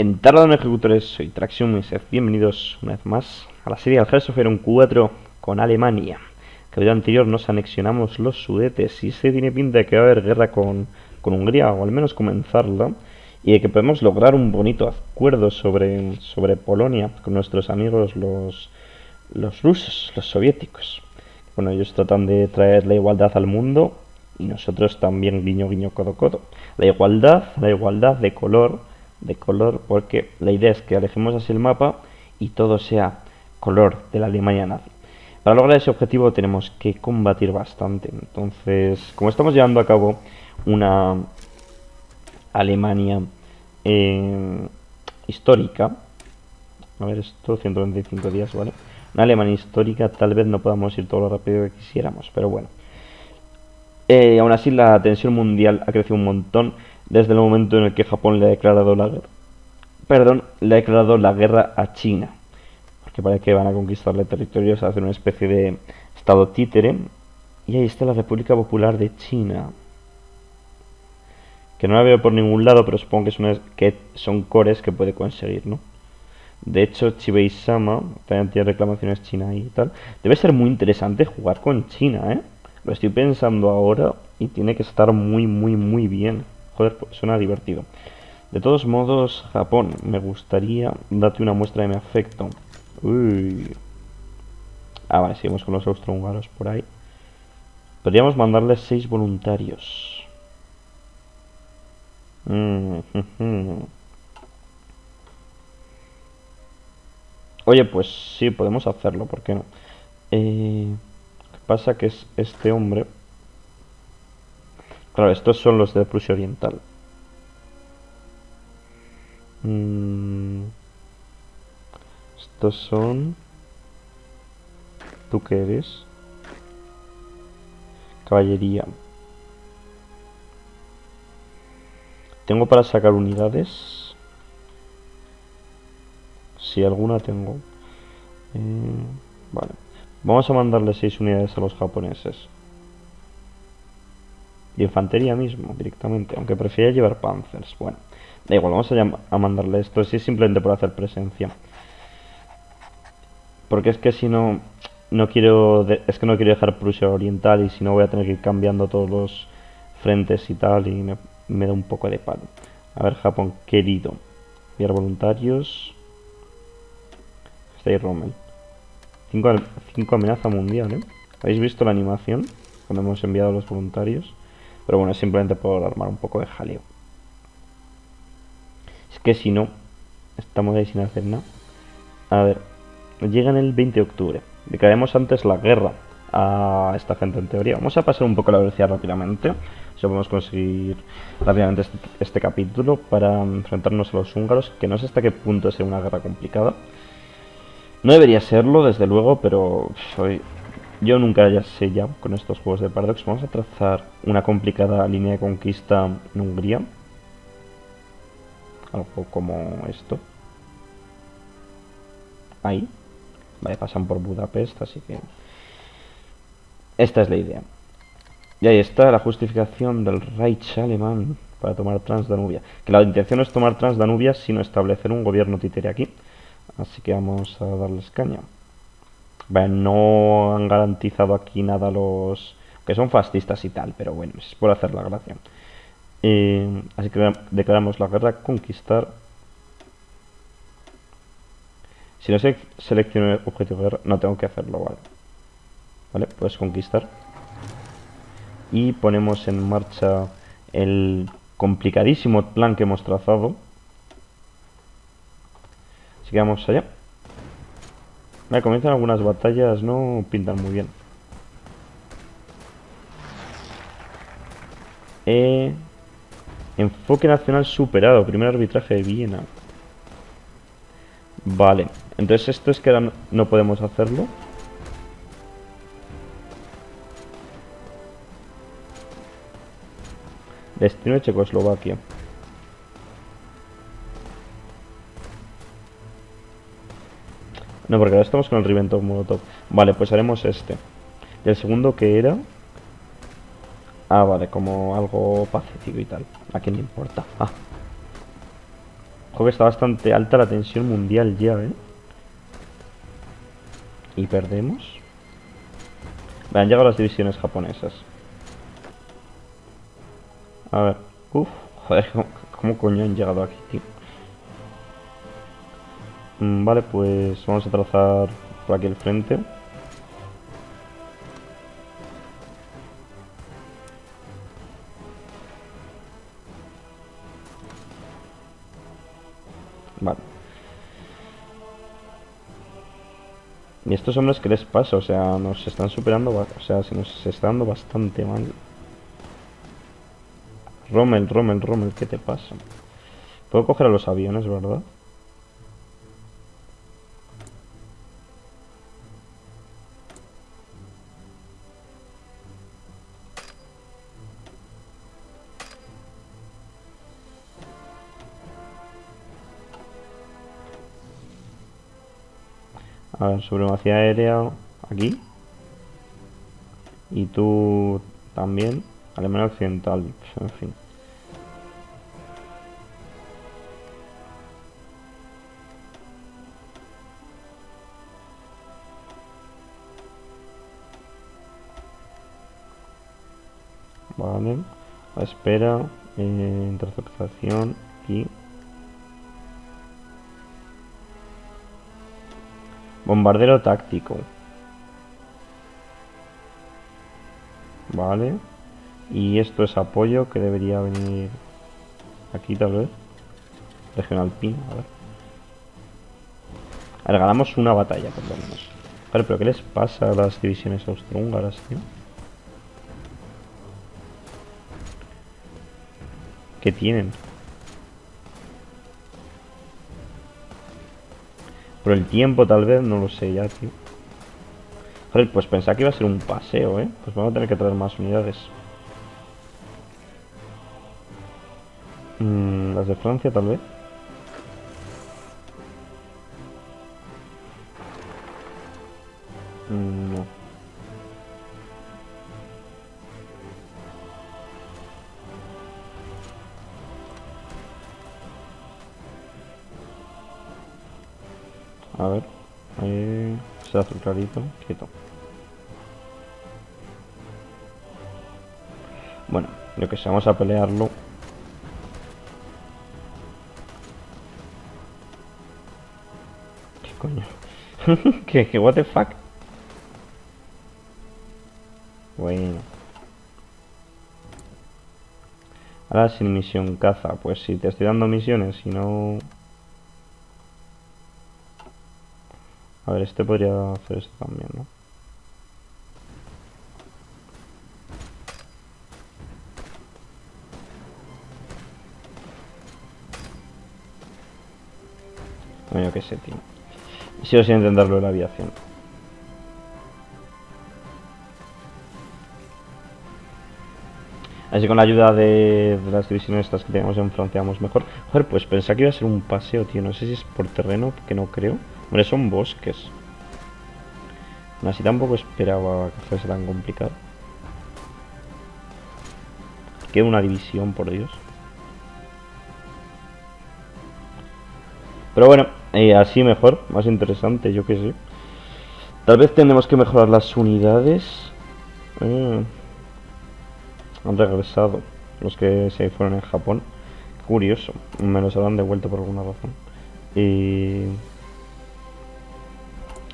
En Tardón Ejecutores, soy Traction Misef. Bienvenidos una vez más a la serie Alger un 4 con Alemania. Que el anterior nos anexionamos los sudetes y se tiene pinta de que va a haber guerra con, con Hungría, o al menos comenzarla, y de que podemos lograr un bonito acuerdo sobre, sobre Polonia con nuestros amigos los, los rusos, los soviéticos. Bueno, ellos tratan de traer la igualdad al mundo y nosotros también guiño guiño codo codo. La igualdad, la igualdad de color de color porque la idea es que alejemos así el mapa y todo sea color de la Alemania nazi. Para lograr ese objetivo tenemos que combatir bastante. Entonces, como estamos llevando a cabo una Alemania eh, histórica, a ver, esto 125 días, ¿vale? Una Alemania histórica, tal vez no podamos ir todo lo rápido que quisiéramos, pero bueno. Eh, aún así, la tensión mundial ha crecido un montón desde el momento en el que Japón le ha declarado la guerra. Perdón, le ha declarado la guerra a China. Porque parece que van a conquistarle territorios, a hacer una especie de estado títere. Y ahí está la República Popular de China. Que no la veo por ningún lado, pero supongo que, es que son cores que puede conseguir, ¿no? De hecho, Chibei-sama también tiene reclamaciones China y tal. Debe ser muy interesante jugar con China, ¿eh? Lo estoy pensando ahora y tiene que estar muy, muy, muy bien. Suena divertido. De todos modos, Japón, me gustaría darte una muestra de mi afecto. Uy. Ah, vale, seguimos con los austrohúngaros por ahí. Podríamos mandarles seis voluntarios. Mm, Oye, pues sí, podemos hacerlo, ¿por qué no? Eh, ¿Qué pasa? Que es este hombre Claro, estos son los de Prusia Oriental. Mm. Estos son... ¿Tú qué eres? Caballería. ¿Tengo para sacar unidades? Si alguna tengo. Eh, vale. Vamos a mandarle 6 unidades a los japoneses infantería mismo, directamente, aunque prefiera llevar panzers. Bueno, da igual, vamos a, mandarle esto, si es simplemente por hacer presencia. Porque es que si no, no quiero, es que no quiero dejar Prusia Oriental y si no voy a tener que ir cambiando todos los frentes y tal y me, da un poco de palo. A ver, Japón, querido. Enviar voluntarios. Está ahí Rommel. 5 amenaza mundial, ¿eh? ¿Habéis visto la animación? Cuando hemos enviado los voluntarios. Pero bueno, simplemente por armar un poco de jaleo. Es que si no, estamos ahí sin hacer nada. A ver, llegan el 20 de octubre. Declaremos antes la guerra a esta gente en teoría. Vamos a pasar un poco la velocidad rápidamente. Si podemos conseguir rápidamente este, este, capítulo para enfrentarnos a los húngaros, que no sé hasta qué punto es una guerra complicada. No debería serlo, desde luego, pero soy, yo nunca ya sé ya con estos juegos de Paradox. Vamos a trazar una complicada línea de conquista en Hungría. Algo como esto. Ahí. Vale, pasan por Budapest, así que... Esta es la idea. Y ahí está la justificación del Reich alemán para tomar Transdanubia. Que la intención es tomar Transdanubia sino establecer un gobierno títere aquí. Así que vamos a darles caña no han garantizado aquí nada los que son fascistas y tal, pero bueno, es por hacer la gracia. así que declaramos la guerra, conquistar. Si no se selecciona el objetivo de guerra, no tengo que hacerlo, vale. Vale, puedes conquistar. Y ponemos en marcha el complicadísimo plan que hemos trazado. Así que vamos allá. Me comienzan algunas batallas, no pintan muy bien. Eh, enfoque nacional superado. Primer arbitraje de Viena. Vale. Entonces esto es que no podemos hacerlo. Destino de Checoslovaquia. No, porque ahora estamos con el Ribbentrop Molotov. Vale, pues haremos este. ¿Y el segundo que era? Ah, vale, como algo pacífico y tal. ¿A quién le importa? Ah. Que está bastante alta la tensión mundial ya, ¿eh? Y perdemos. Vale, han llegado las divisiones japonesas. A ver. Uf, joder, ¿cómo, coño han llegado aquí, tío? Mm, vale, pues vamos a trazar por aquí el frente. Vale. ¿Y estos hombres qué les pasa? O sea, nos están superando, o sea, se nos está dando bastante mal. Rommel, Rommel, Rommel, ¿qué te pasa? Puedo coger a los aviones, ¿verdad? A ver, supremacía aérea aquí. Y tú también. Alemania Occidental, en fin. Vale. espera. Eh, interceptación. Aquí. Bombardero táctico. Vale. Y esto es apoyo que debería venir aquí tal vez. Regional PIN, a ver. Ganamos una batalla por lo menos. Pero ¿qué les pasa a las divisiones austrohúngaras, tío? ¿Qué tienen? Por el tiempo tal vez, no lo sé ya, tío. Joder, pues pensaba que iba a ser un paseo, ¿eh? Pues vamos a tener que traer más unidades. Mm, las de Francia tal vez. Clarito. Quieto. Bueno, lo que sé, vamos a pelearlo. ¿Qué coño? ¿Qué, ¿Qué? ¿What the fuck? Bueno. Ahora sin misión caza. Pues si te estoy dando misiones y no... A ver, este podría hacer esto también, ¿no? Bueno, qué sé, tío. Sigo sin intentarlo de la aviación. Así con la ayuda de, las divisiones estas que tenemos en Francia vamos mejor. Joder, pues pensé que iba a ser un paseo, tío. No sé si es por terreno, que no creo. Hombre, son bosques. Así tampoco esperaba que fuese tan complicado. Queda una división, por Dios. Pero bueno, eh, así mejor, más interesante, yo que sé. Tal vez tenemos que mejorar las unidades. Eh, han regresado los que se fueron en Japón. Curioso, me los habrán devuelto por alguna razón. Y...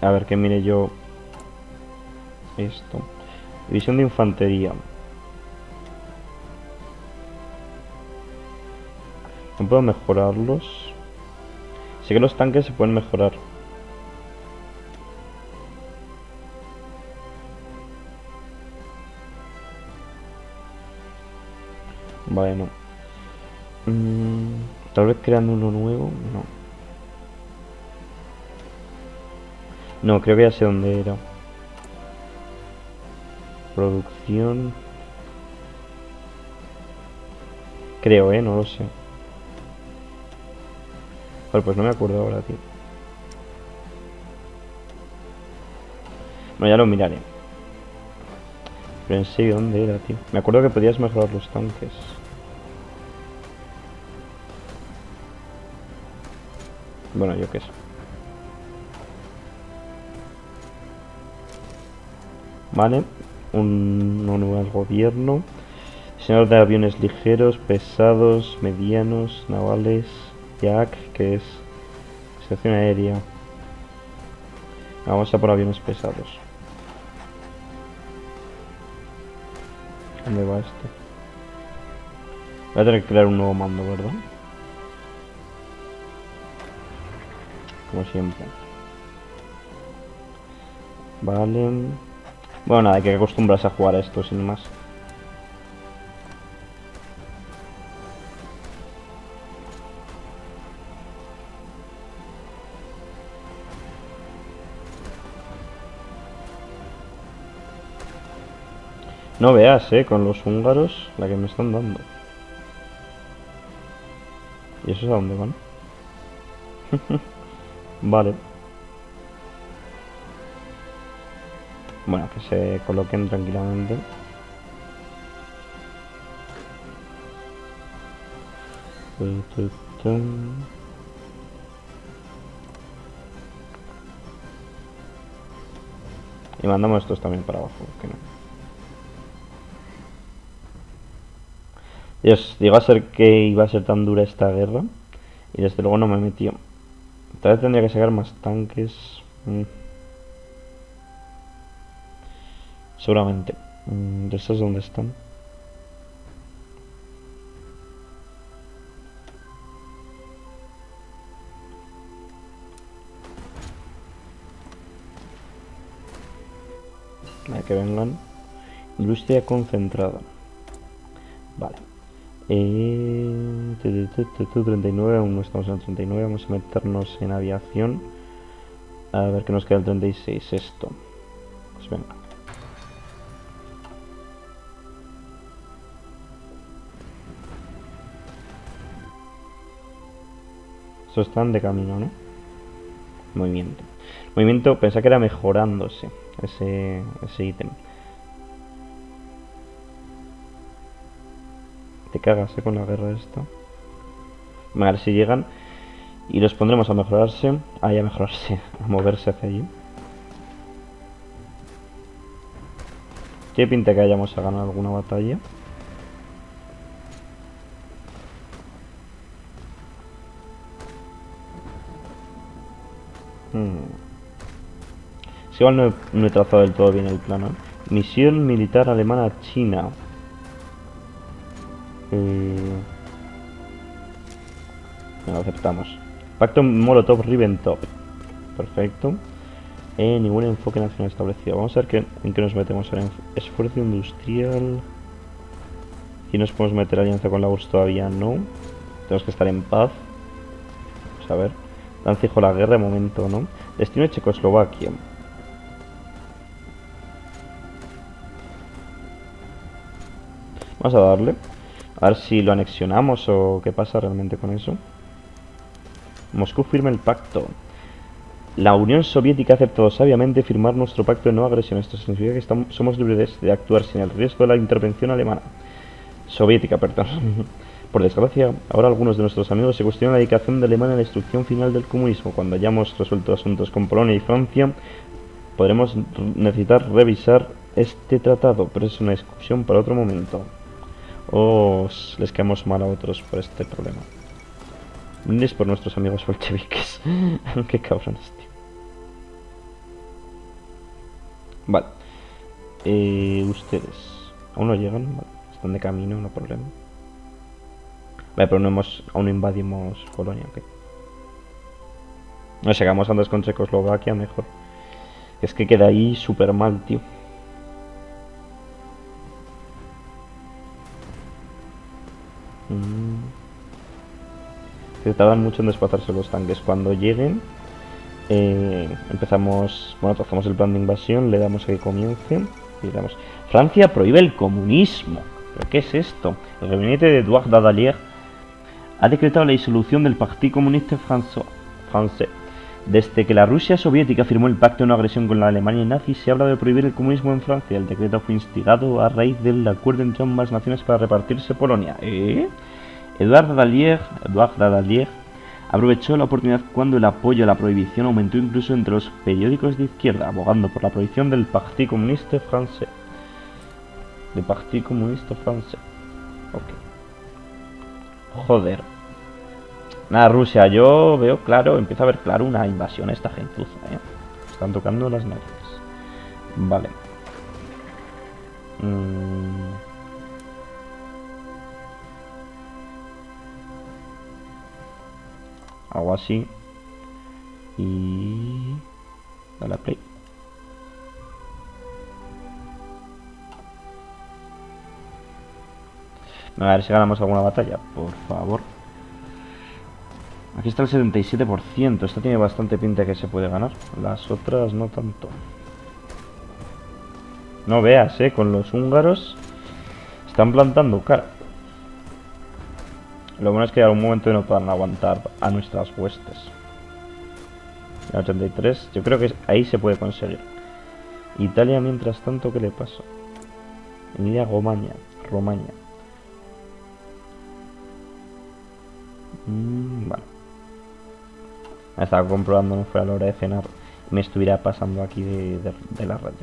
A ver, que mire yo esto. División de infantería. No puedo mejorarlos. Sé que los tanques se pueden mejorar. Bueno. Mm, tal vez creando uno nuevo. No. No, creo que ya sé dónde era. Producción. Creo, eh, no lo sé. Bueno, pues no me acuerdo ahora, tío. Bueno, ya lo miraré. Pero en serio, ¿dónde era, tío? Me acuerdo que podías mejorar los tanques. Bueno, yo qué sé. Vale. Un, un nuevo gobierno. Señor de aviones ligeros, pesados, medianos, navales. Jack, que es sección aérea. Vamos a por aviones pesados. ¿Dónde va esto? Voy a tener que crear un nuevo mando, ¿verdad? Como siempre. Vale. Bueno, nada, hay que acostumbrarse a jugar a esto, sin más. No veas, eh, con los húngaros la que me están dando. ¿Y eso es a dónde van? vale. Bueno, que se coloquen tranquilamente. Y mandamos estos también para abajo, que no. Dios, digo a ser que iba a ser tan dura esta guerra y desde luego no me metió. Tal vez tendría que sacar más tanques. Mm. Seguramente. Mm, ¿De estos dónde están? Hay que vengan. Industria concentrada. Vale. Eh, 39, aún no estamos en el 39, vamos a meternos en aviación. A ver qué nos queda el 36, esto. Pues venga. Eso están de camino, ¿no? Movimiento. Movimiento, pensé que era mejorándose ese, ese ítem. Te cagas ¿eh? con la guerra esta. A ver si llegan. Y los pondremos a mejorarse. Ah, a mejorarse. A moverse hacia allí. ¿Qué pinta que hayamos a ganar alguna batalla? Hmm. Si igual no he, trazado del todo bien el plano. Misión militar alemana China. Eh... aceptamos. Pacto Molotov-Ribbentrop. Perfecto. Eh, ningún enfoque nacional establecido. Vamos a ver qué, en qué nos metemos ahora. Esfuerzo industrial. Aquí nos podemos meter alianza con la URSS todavía no. Tenemos que estar en paz. Vamos a ver. Lancijo la guerra de momento, ¿no? Destino de Checoslovaquia. Vamos a darle. A ver si lo anexionamos o qué pasa realmente con eso. Moscú firma el pacto. La Unión Soviética ha aceptado sabiamente firmar nuestro pacto de no agresión. Esto significa que estamos, somos libres de actuar sin el riesgo de la intervención alemana. Soviética, perdón. Por desgracia, ahora algunos de nuestros amigos se cuestionan la dedicación de Alemania a la destrucción final del comunismo. Cuando hayamos resuelto asuntos con Polonia y Francia, podremos necesitar revisar este tratado, pero es una discusión para otro momento o les quedamos mal a otros por este problema. es por nuestros amigos bolcheviques. Qué cabrones, tío. Vale. Eh, ustedes. ¿Aún no llegan? Están de camino, no problema. Vale, pero no hemos, aún invadimos Polonia, ok. Nos llegamos antes con Checoslovaquia, mejor. Es que queda ahí súper mal, tío. Mm. Se tardan mucho en desplazarse los tanques. Cuando lleguen, eh, empezamos, bueno, trazamos el plan de invasión, le damos a que comience y damos. Francia prohíbe el comunismo. ¿Pero qué es esto? El gabinete de Edouard Dadalier ha decretado la disolución del Partido Comunista francés. Desde que la Rusia soviética firmó el pacto de no agresión con la Alemania nazi, se habla de prohibir el comunismo en Francia. El decreto fue instigado a raíz del acuerdo entre ambas naciones para repartirse Polonia. ¿Eh? Eduard Dadalier, Eduard aprovechó la oportunidad cuando el apoyo a la prohibición aumentó incluso entre los periódicos de izquierda, abogando por la prohibición del Parti Communiste Français. De Parti Communiste Français. Ok. Joder. Nada, Rusia, yo veo claro, empieza a ver claro una invasión esta gentuza, ¿eh? Están tocando las narices. Vale. Mm. Así. Y... Dale a play. A ver si ganamos alguna batalla, por favor. Aquí está el 77%. Esta tiene bastante pinta que se puede ganar. Las otras no tanto. No veas, eh. Con los húngaros están plantando cara. Lo bueno es que a un momento no puedan aguantar a nuestras huestes. 83. Yo creo que ahí se puede conseguir. Italia, mientras tanto, ¿qué le pasa? Emilia Romagna. Romaña. Mm, vale. Estaba comprobando, no fuera a la hora de cenar, me estuviera pasando aquí de, la raya.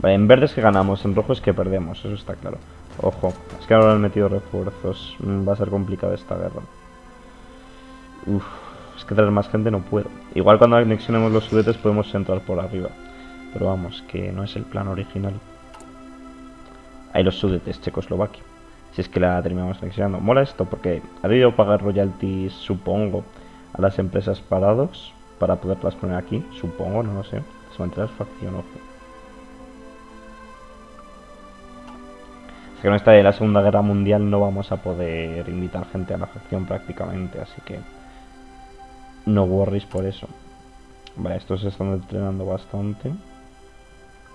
Vale, en verde es que ganamos, en rojo es que perdemos, eso está claro. Ojo, es que ahora han metido refuerzos, mm, va a ser complicada esta guerra. Uf, es que traer más gente no puedo. Igual cuando anexionemos los sudetes podemos entrar por arriba. Pero vamos, que no es el plan original. Hay los sudetes, Checoslovaquia si es que la terminamos anexionando. Mola esto porque ha debido pagar royalties, supongo, a las empresas parados para poderlas poner aquí, supongo, no lo sé. A facción, ojo. Es que no está de la Segunda Guerra Mundial no vamos a poder invitar gente a la facción prácticamente, así que no worries por eso. Vale, estos se están entrenando bastante.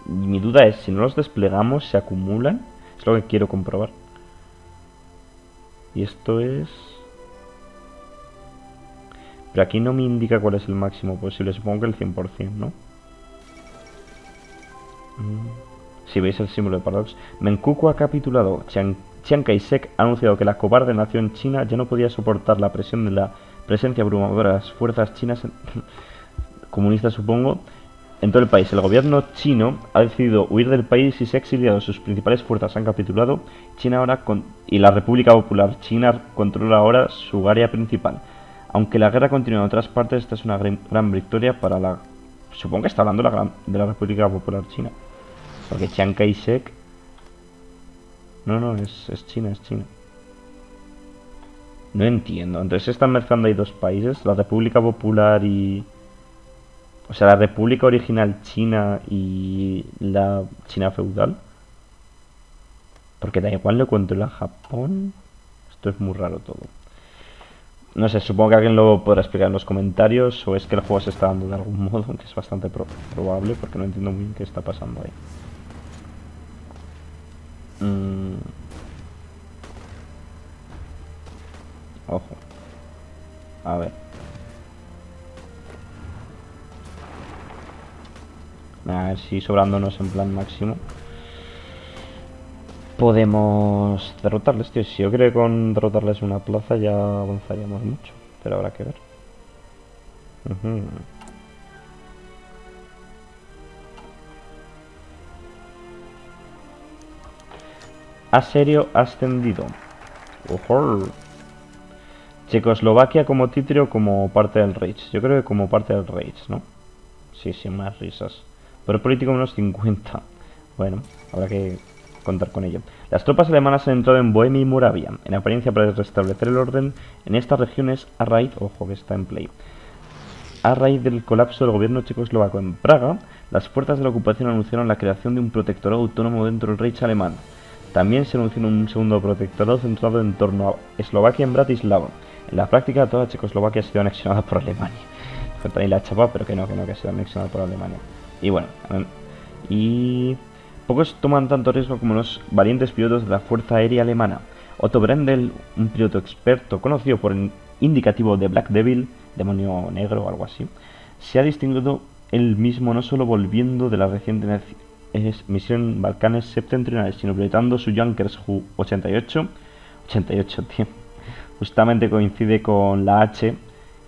Mi duda es, si no los desplegamos, ¿se acumulan? Es lo que quiero comprobar. Y esto es... Pero aquí no me indica cuál es el máximo posible. Supongo que el 100%, ¿no? Mm. Si veis el símbolo de Paradox. Menkuku ha capitulado. Chiang, Kai-shek ha anunciado que la cobarde nación china ya no podía soportar la presión de la presencia abrumadora de las fuerzas chinas comunistas, supongo, en todo el país. El gobierno chino ha decidido huir del país y se ha exiliado. Sus principales fuerzas han capitulado. China ahora y la República Popular China controla ahora su área principal. Aunque la guerra continúa en otras partes, esta es una gran, victoria para la... Supongo que está hablando de la República Popular China. Porque Chiang Kai-shek... No, no, es, es China, es China. No entiendo. Entonces están mezclando ahí dos países, la República Popular y o sea, la República Original China y la China feudal. Porque da igual lo controla Japón. Esto es muy raro todo. No sé, supongo que alguien lo podrá explicar en los comentarios o es que el juego se está dando de algún modo, aunque es bastante probable porque no entiendo muy bien qué está pasando ahí. Mm. Ojo. A ver. A ver si sobrándonos en plan máximo. Podemos derrotarles, tío. Si yo creo que con derrotarles una plaza ya avanzaríamos mucho. Pero habrá que ver. A serio ascendido. Ojo. Checoslovaquia como título como parte del Reich. Yo creo que como parte del Reich, ¿no? Sí, sin más risas. Pero político menos 50. Bueno, habrá que contar con ello. Las tropas alemanas han entrado en Bohemia y Moravia, en apariencia para restablecer el orden en estas regiones a raíz, ojo que está en play, a raíz del colapso del gobierno checoslovaco en Praga, las fuerzas de la ocupación anunciaron la creación de un protectorado autónomo dentro del Reich alemán. También se anunció un segundo protectorado centrado en torno a Eslovaquia en Bratislava. En la práctica, toda Checoslovaquia ha sido anexionada por Alemania. Fue la chapa, pero que no, que no, que ha sido anexionada por Alemania. Y bueno, y pocos toman tanto riesgo como los valientes pilotos de la Fuerza Aérea Alemana. Otto Brendel, un piloto experto conocido por el indicativo de Black Devil, demonio negro o algo así, se ha distinguido él mismo no solo volviendo de la reciente misión Balcanes septentrionales, sino pilotando su Junkers Ju 88, 88 tío, justamente coincide con la H,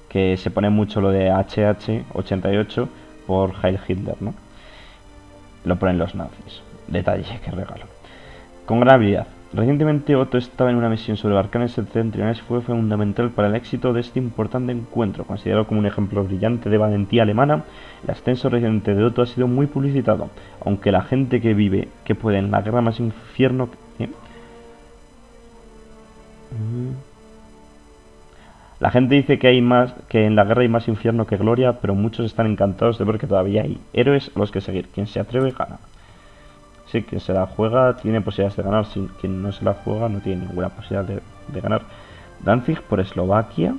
que se pone mucho lo de HH88 por Heil Hitler, ¿no? Lo ponen los nazis. Detalle, que regalo. Con gran habilidad. Recientemente Otto estaba en una misión sobre Balcanes septentrionales fue fundamental para el éxito de este importante encuentro. Considerado como un ejemplo brillante de valentía alemana, el ascenso reciente de Otto ha sido muy publicitado, aunque la gente que vive, que puede en la guerra más infierno... ¿eh? La gente dice que hay más que en la guerra hay más infierno que gloria, pero muchos están encantados de ver que todavía hay héroes a los que seguir. Quien se atreve gana. Sí, quien se la juega tiene posibilidades de ganar. Si quien no se la juega no tiene ninguna posibilidad de, ganar. Danzig por Eslovaquia.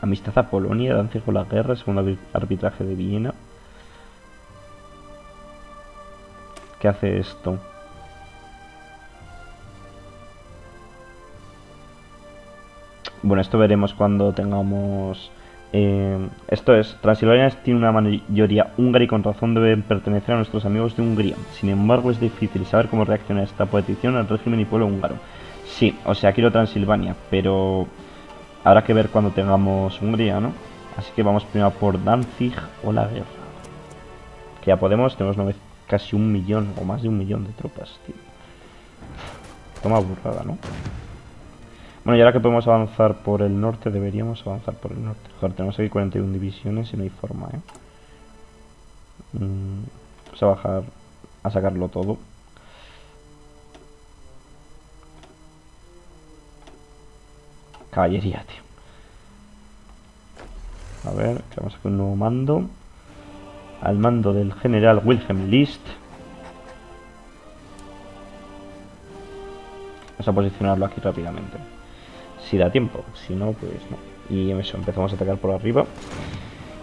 Amistad a Polonia. Danzig por la guerra. Segundo arbitraje de Viena. ¿Qué hace esto? Bueno, esto veremos cuando tengamos... Eh, esto es, Transilvania tiene una mayoría húngara y con razón deben pertenecer a nuestros amigos de Hungría. Sin embargo, es difícil saber cómo reacciona esta petición al régimen y pueblo húngaro. Sí, o sea, quiero Transilvania, pero habrá que ver cuando tengamos Hungría, ¿no? Así que vamos primero por Danzig o la guerra. Que ya podemos, tenemos casi un millón o más de un millón de tropas, tío. Toma burrada, ¿no? Bueno, y ahora que podemos avanzar por el norte, deberíamos avanzar por el norte. Joder, tenemos aquí 41 divisiones y no hay forma, ¿eh? Mm, vamos a bajar a sacarlo todo. Caballería, tío. A ver, vamos a hacer un nuevo mando. Al mando del general Wilhelm List. Vamos a posicionarlo aquí rápidamente si da tiempo. Si no, pues no. Y eso, empezamos a atacar por arriba.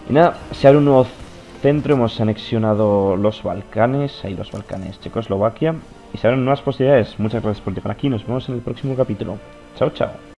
Y nada, se abre un nuevo centro. Hemos anexionado los Balcanes. Ahí los Balcanes, Checoslovaquia. Y se abren nuevas posibilidades. Muchas gracias por llegar aquí. Nos vemos en el próximo capítulo. Chao, chao.